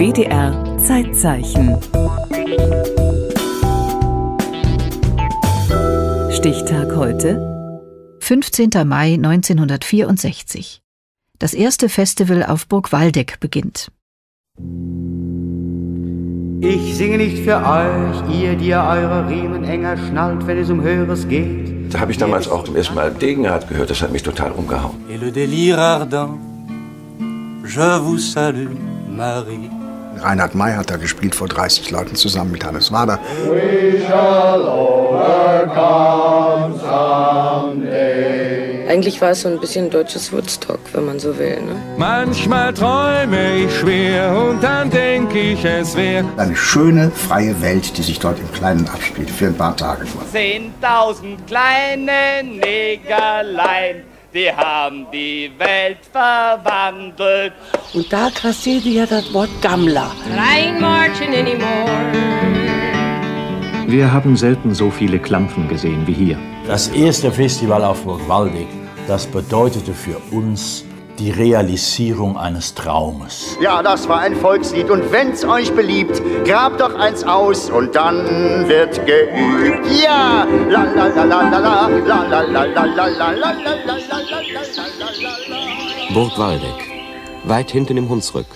WDR Zeitzeichen. Stichtag heute. 15. Mai 1964. Das erste Festival auf Burg Waldeck beginnt. Ich singe nicht für euch, ihr, die ihr eure Riemen enger schnallt, wenn es um Höheres geht. Da habe ich damals auch zum ersten Mal Degenhardt gehört, das hat mich total umgehauen. Et le délire ardent, je vous salue, Marie. Reinhard May hat da gespielt vor 30 Leuten zusammen mit Hannes Wader. Eigentlich war es so ein bisschen deutsches Woodstock, wenn man so will. Ne? Manchmal träume ich schwer und dann denke ich, es wäre Eine schöne, freie Welt, die sich dort im Kleinen abspielt, für ein paar Tage nur. Zehntausend kleine Negerlein, die haben die Welt verwandelt. Und da kassierte ja das Wort Gammler. Wir haben selten so viele Klampfen gesehen wie hier. Das erste Festival auf Burg Waldeck, das bedeutete für uns die Realisierung eines Traumes. Ja, das war ein Volkslied und wenn's euch beliebt, grabt doch eins aus und dann wird geübt. Ja, la la la la la la la la la la la la la la Burg Waldeck, weit hinten im Hunsrück,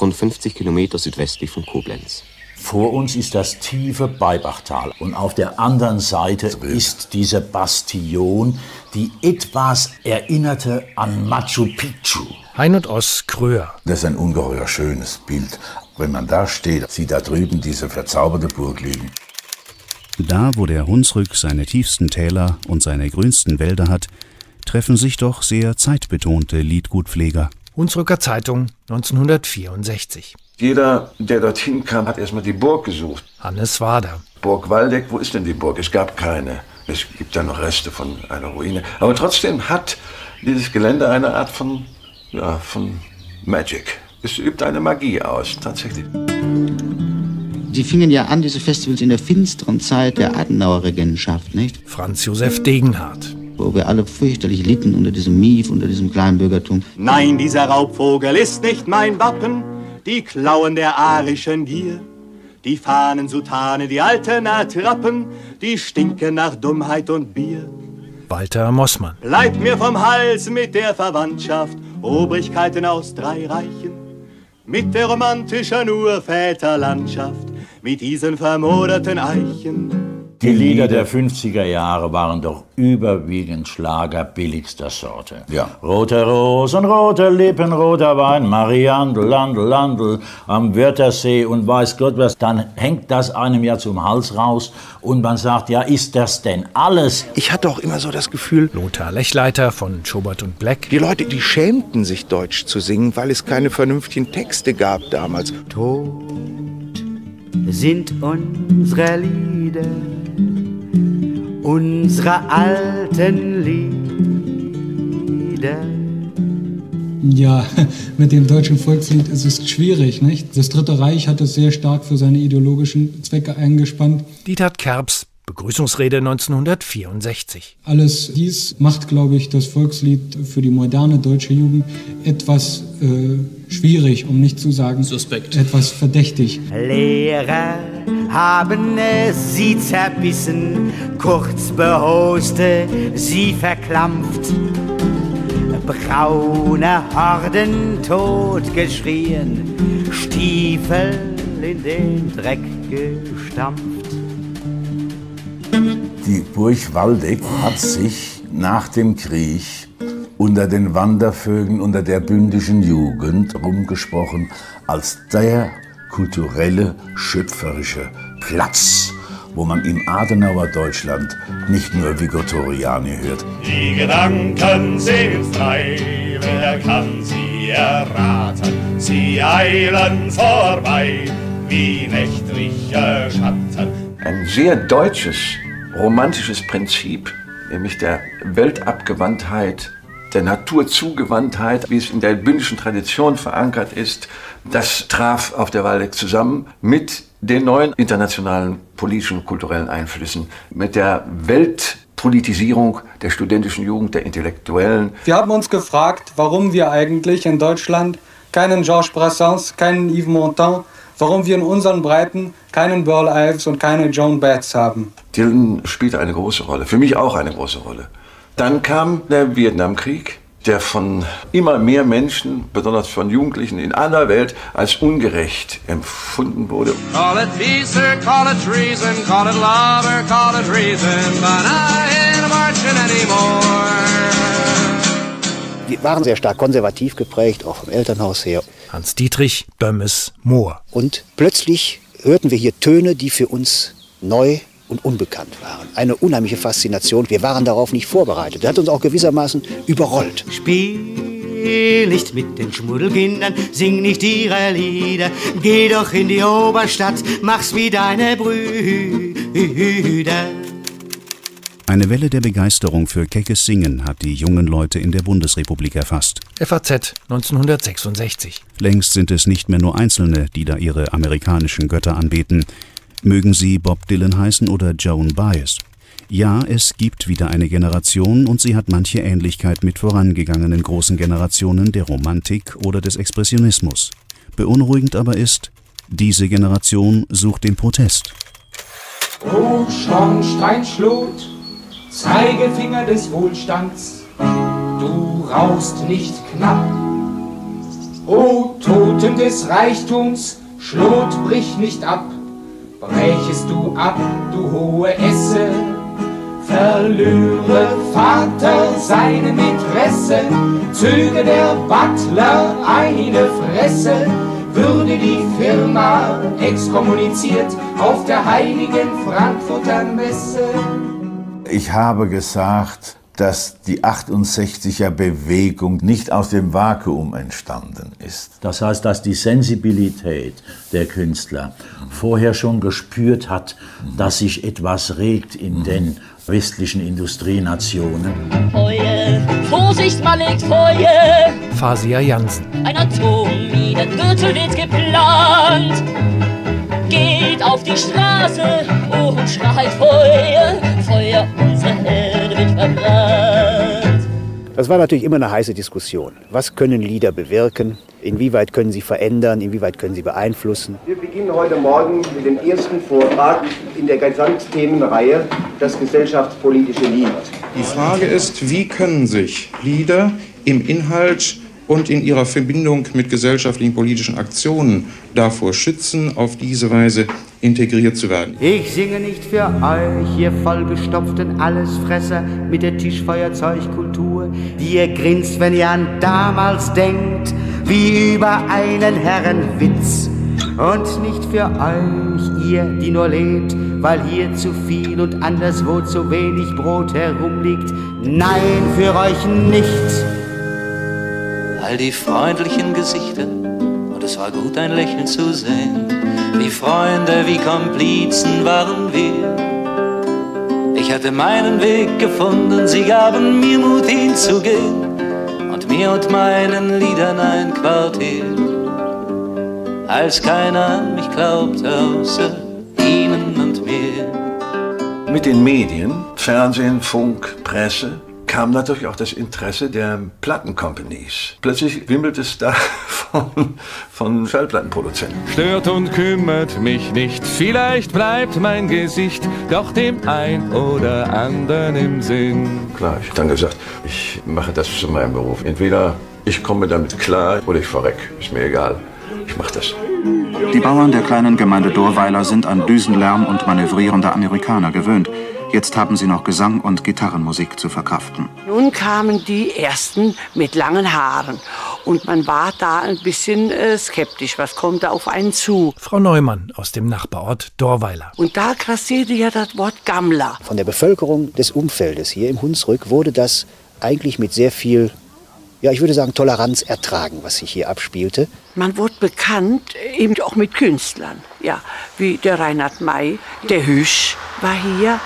rund 50 Kilometer südwestlich von Koblenz. Vor uns ist das tiefe Beibachtal und auf der anderen Seite ist diese Bastion, die etwas erinnerte an Machu Picchu. Hein und Oss Kröhr. Das ist ein ungeheuer schönes Bild. Wenn man da steht, sieht da drüben diese verzauberte Burg liegen. Da, wo der Hunsrück seine tiefsten Täler und seine grünsten Wälder hat, treffen sich doch sehr zeitbetonte Liedgutpfleger. Hunsrücker Zeitung 1964. Jeder, der dorthin kam, hat erstmal die Burg gesucht. Hannes Wader. Burg Waldeck, wo ist denn die Burg? Es gab keine. Es gibt da noch Reste von einer Ruine. Aber trotzdem hat dieses Gelände eine Art von, ja, von Magic. Es übt eine Magie aus, tatsächlich. Sie fingen ja an, diese Festivals in der finsteren Zeit der Adenauer-Regentschaft, nicht? Franz Josef Degenhardt. Wo wir alle fürchterlich litten unter diesem Mief, unter diesem Kleinbürgertum. Nein, dieser Raubvogel ist nicht mein Wappen, die Klauen der arischen Gier. Die Fahnen, Sutane, die alten Attrappen, die stinken nach Dummheit und Bier. Walter Mossmann. Bleibt mir vom Hals mit der Verwandtschaft, Obrigkeiten aus drei Reichen, mit der romantischen Urväterlandschaft, mit diesen vermoderten Eichen. Die Lieder der 50er Jahre waren doch überwiegend Schlager billigster Sorte. Ja. Rote Rosen, rote Lippen, roter Wein, Mariandel, Landel, Landel am Wörthersee und weiß Gott was. Dann hängt das einem ja zum Hals raus und man sagt, ja, ist das denn alles? Ich hatte auch immer so das Gefühl, Lothar Lechleiter von Schubert und Black. die Leute, die schämten sich Deutsch zu singen, weil es keine vernünftigen Texte gab damals. Tot sind unsere Lieder, unsere alten Lieder. Ja, mit dem deutschen Volkslied ist es schwierig, nicht? Das Dritte Reich hat es sehr stark für seine ideologischen Zwecke eingespannt. Dieter Kerbs, Begrüßungsrede 1964. Alles dies macht, glaube ich, das Volkslied für die moderne deutsche Jugend etwas äh, schwierig, um nicht zu sagen Suspekt. etwas verdächtig. Lehrer haben es sie zerbissen, kurz behoste, sie verklampft. Braune Horden totgeschrien, Stiefel in den Dreck gestampft. Die Burg Waldeck hat sich nach dem Krieg unter den Wandervögeln, unter der bündischen Jugend rumgesprochen als der kulturelle, schöpferische Platz, wo man im Adenauer Deutschland nicht nur Vigotoriani hört. Die Gedanken sehen frei, wer kann sie erraten? Sie eilen vorbei wie nächtliche Schatten. Ein sehr deutsches, romantisches Prinzip, nämlich der Weltabgewandtheit, der Naturzugewandtheit, wie es in der bündischen Tradition verankert ist, das traf auf der Waldeck zusammen mit den neuen internationalen politischen und kulturellen Einflüssen, mit der Weltpolitisierung der studentischen Jugend, der Intellektuellen. Wir haben uns gefragt, warum wir eigentlich in Deutschland keinen Georges Brassens, keinen Yves Montand, warum wir in unseren Breiten keinen Burl Ives und keine Joan Baez haben. Dylan spielte eine große Rolle, für mich auch eine große Rolle. Dann kam der Vietnamkrieg, der von immer mehr Menschen, besonders von Jugendlichen in aller Welt, als ungerecht empfunden wurde. Call it peace or call it treason, call it love or call it reason, but I ain't marching anymore. Wir waren sehr stark konservativ geprägt, auch vom Elternhaus her. Hans Dietrich Bömmes Moor. Und plötzlich hörten wir hier Töne, die für uns neu und unbekannt waren. Eine unheimliche Faszination. Wir waren darauf nicht vorbereitet. Das hat uns auch gewissermaßen überrollt. Spiel nicht mit den Schmuddelkindern, sing nicht ihre Lieder. Geh doch in die Oberstadt, mach's wie deine Brüder. Eine Welle der Begeisterung für keckes Singen hat die jungen Leute in der Bundesrepublik erfasst. FAZ 1966. Längst sind es nicht mehr nur Einzelne, die da ihre amerikanischen Götter anbeten. Mögen sie Bob Dylan heißen oder Joan Baez. Ja, es gibt wieder eine Generation und sie hat manche Ähnlichkeit mit vorangegangenen großen Generationen der Romantik oder des Expressionismus. Beunruhigend aber ist, diese Generation sucht den Protest. O Schornsteinschlot, Zeigefinger des Wohlstands, du rauchst nicht knapp. O Toten des Reichtums, Schlot brich nicht ab, brechest du ab, du hohe Esse, verlöre Vater seine Mätresse, zöge der Butler eine Fresse, würde die Firma exkommuniziert auf der heiligen Frankfurter Messe. Ich habe gesagt, dass die 68er Bewegung nicht aus dem Vakuum entstanden ist. Das heißt, dass die Sensibilität der Künstler vorher schon gespürt hat, dass sich etwas regt in den westlichen Industrienationen. Feuer, Vorsicht, man legt Feuer. Fasia Jansen. Ein Atomminengürtel wird geplant. Geht auf die Straße und schreit Feuer. Feuer, unsere. Das war natürlich immer eine heiße Diskussion. Was können Lieder bewirken? Inwieweit können sie verändern? Inwieweit können sie beeinflussen? Wir beginnen heute Morgen mit dem ersten Vortrag in der Gesamtthemenreihe Das gesellschaftspolitische Lied. Die Frage ist, wie können sich Lieder im Inhalt und in ihrer Verbindung mit gesellschaftlichen politischen Aktionen davor schützen, auf diese Weise integriert zu werden. Ich singe nicht für euch, ihr vollgestopften Allesfresser mit der Tischfeuerzeugkultur, die ihr grinst, wenn ihr an damals denkt, wie über einen Herrenwitz. Und nicht für euch, ihr, die nur lebt, weil hier zu viel und anderswo zu wenig Brot herumliegt. Nein, für euch nicht. all die freundlichen Gesichter, und es war gut ein Lächeln zu sehen. Wie Freunde, wie Komplizen waren wir. Hatte meinen Weg gefunden, sie gaben mir Mut hinzugehen und mir und meinen Liedern ein Quartier. Als keiner an mich glaubte, außer ihnen und mir. Mit den Medien, Fernsehen, Funk, Presse, kam natürlich auch das Interesse der Plattencompanies. Plötzlich wimmelt es da von, von Schallplattenproduzenten. Stört und kümmert mich nicht, vielleicht bleibt mein Gesicht doch dem ein oder anderen im Sinn. Klar, ich habe dann gesagt, ich mache das zu meinem Beruf. Entweder ich komme damit klar oder ich verreck. Ist mir egal. Ich mache das. Die Bauern der kleinen Gemeinde Dorweiler sind an Düsenlärm und manövrierende Amerikaner gewöhnt. Jetzt haben sie noch Gesang und Gitarrenmusik zu verkraften. Nun kamen die ersten mit langen Haaren und man war da ein bisschen äh, skeptisch. Was kommt da auf einen zu? Frau Neumann aus dem Nachbarort Dorweiler. Und da grassierte ja das Wort Gammler. Von der Bevölkerung des Umfeldes hier im Hunsrück wurde das eigentlich mit sehr viel, ja, ich würde sagen, Toleranz ertragen, was sich hier abspielte. Man wurde bekannt, eben auch mit Künstlern. Ja, wie der Reinhard May, der Hüsch war hier.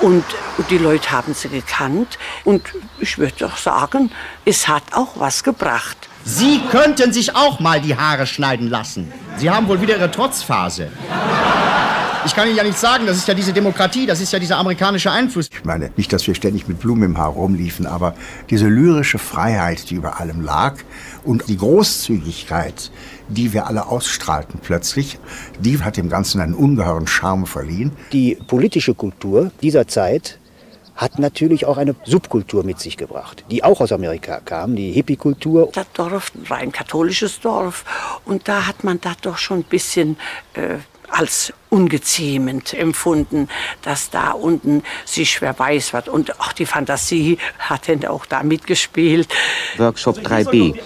Und die Leute haben sie gekannt. Und ich würde doch sagen, es hat auch was gebracht. Sie könnten sich auch mal die Haare schneiden lassen. Sie haben wohl wieder Ihre Trotzphase. Ich kann Ihnen ja nicht sagen, das ist ja diese Demokratie, das ist ja dieser amerikanische Einfluss. Ich meine, nicht, dass wir ständig mit Blumen im Haar rumliefen, aber diese lyrische Freiheit, die über allem lag und die Großzügigkeit, die wir alle ausstrahlten plötzlich, die hat dem Ganzen einen ungeheuren Charme verliehen. Die politische Kultur dieser Zeit hat natürlich auch eine Subkultur mit sich gebracht, die auch aus Amerika kam, die Hippie-Kultur. Das Dorf war ein katholisches Dorf und da hat man das doch schon ein bisschen äh, als ungezähmend empfunden, dass da unten sich wer weiß was und auch die Fantasie hat denn auch da mitgespielt. Workshop 3b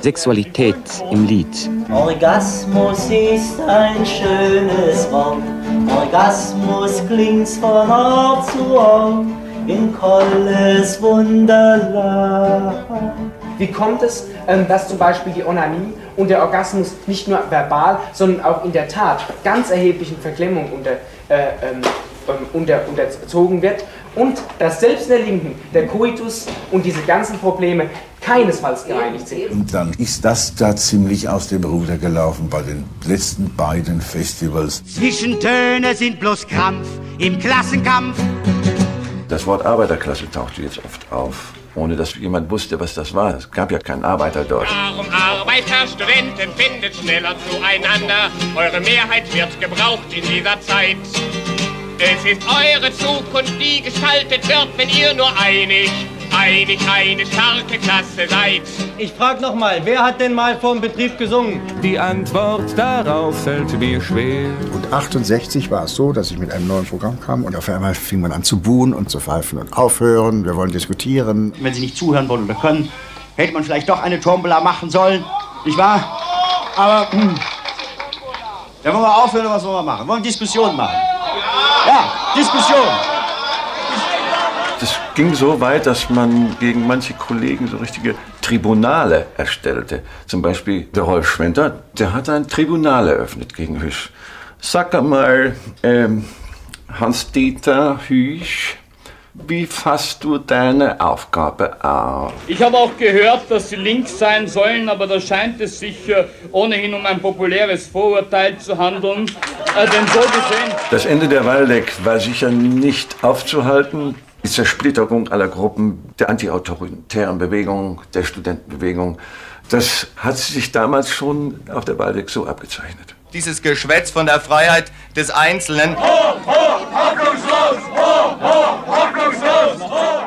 Sexualität im Lied. Orgasmus ist ein schönes Wort. Orgasmus klingt von Ort zu Ort in Kolles Wunderland. Wie kommt es, ähm, dass zum Beispiel die Onanie und der Orgasmus nicht nur verbal, sondern auch in der Tat ganz erheblichen Verklemmung unter, äh, ähm, ähm, unter, unterzogen wird und dass selbst in der Linken der Koitus und diese ganzen Probleme keinesfalls gereinigt sind. Und dann ist das da ziemlich aus dem Ruder gelaufen bei den letzten beiden Festivals. Zwischentöne sind bloß Krampf im Klassenkampf. Das Wort Arbeiterklasse tauchte jetzt oft auf, ohne dass jemand wusste, was das war. Es gab ja keinen Arbeiter dort. Darum Arbeiter, Studenten, findet schneller zueinander. Eure Mehrheit wird gebraucht in dieser Zeit. Es ist eure Zukunft, die gestaltet wird, wenn ihr nur einig, einig eine starke Klasse seid. Ich frag noch mal, wer hat denn mal vom Betrieb gesungen? Die Antwort darauf fällt mir schwer. Und 68 war es so, dass ich mit einem neuen Programm kam und auf einmal fing man an zu buhen und zu pfeifen und aufhören. Wir wollen diskutieren. Wenn Sie nicht zuhören wollen oder können, hätte man vielleicht doch eine Tombola machen sollen, nicht wahr? Aber hm, dann wollen wir aufhören, was wollen wir machen? Wir wollen Diskussion machen. Ja, Diskussion. Ging so weit, dass man gegen manche Kollegen so richtige Tribunale erstellte. Zum Beispiel der Rolf Schwenter, der hat ein Tribunal eröffnet gegen Hüsch. Sag einmal, ähm, Hans-Dieter Hüsch, wie fasst du deine Aufgabe auf? Ich habe auch gehört, dass sie links sein sollen, aber da scheint es sich äh, ohnehin um ein populäres Vorurteil zu handeln. Äh, denn so gesehen. Das Ende der Waldeck war sicher nicht aufzuhalten. Die Zersplitterung aller Gruppen, der antiautoritären Bewegung, der Studentenbewegung, das hat sich damals schon auf der Waldeck so abgezeichnet. Dieses Geschwätz von der Freiheit des Einzelnen.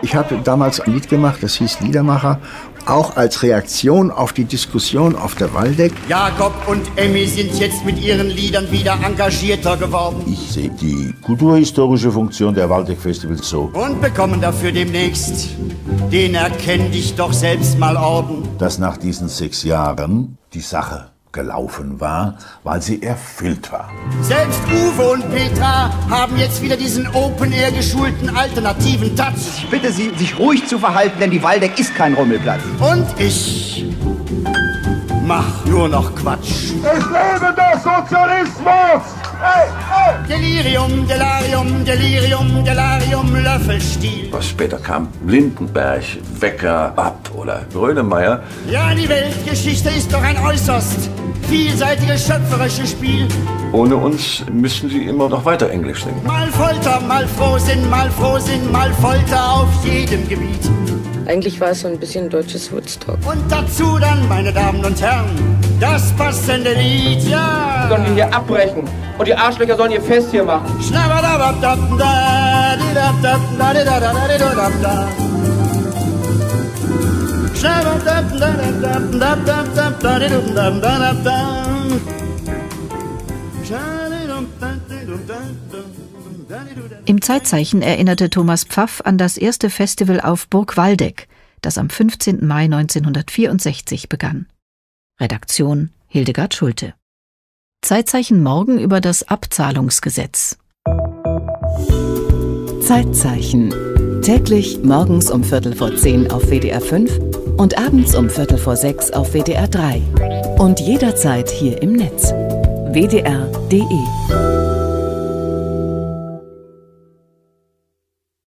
Ich habe damals ein Lied gemacht, das hieß Liedermacher, auch als Reaktion auf die Diskussion auf der Waldeck. Jakob und Emmy sind jetzt mit ihren Liedern wieder engagierter geworden. Ich sehe die kulturhistorische Funktion der Waldeck Festivals so, Und bekommen dafür demnächst den Erkenn dich doch selbst mal Orden. dass nach diesen sechs Jahren die Sache gelaufen war, weil sie erfüllt war. Selbst Uwe und Petra haben jetzt wieder diesen Open-Air geschulten alternativen Touch. Ich bitte Sie, sich ruhig zu verhalten, denn die Waldeck ist kein Rummelplatz. Und ich mach nur noch Quatsch. Es lebe der Sozialismus! Hey, Delirium, Delarium, Delirium, Delarium, Löffelstiel. Was später kam, Lindenberg, Wecker, Bapp oder Grönemeyer, Ja, die Weltgeschichte ist doch ein äußerst vielseitiges schöpferisches Spiel. ohne uns müssen sie immer noch weiter Englisch singen. Mal Folter, mal Frohsinn, mal Frohsinn, mal Folter auf jedem Gebiet. Eigentlich war es so ein bisschen deutsches Woodstock. Und dazu dann, meine Damen und Herren, das passende Lied, ja. Sollen wir hier abbrechen und die Arschlöcher sollen ihr Fest hier machen. Im Zeitzeichen erinnerte Thomas Pfaff an das erste Festival auf Burg Waldeck, das am 15. Mai 1964 begann. Redaktion Hildegard Schulte. Zeitzeichen morgen über das Abzahlungsgesetz. Zeitzeichen. Täglich morgens um Viertel vor zehn auf WDR 5 und abends um Viertel vor sechs auf WDR 3. Und jederzeit hier im Netz. wdr.de